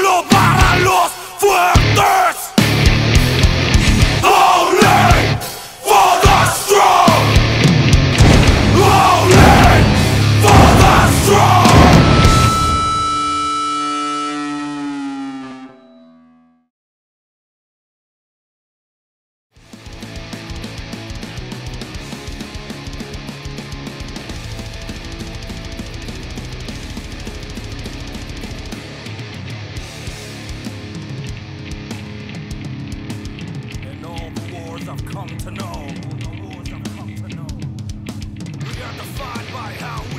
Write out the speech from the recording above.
solo. come to know, the wars have come to know. We are defined by how we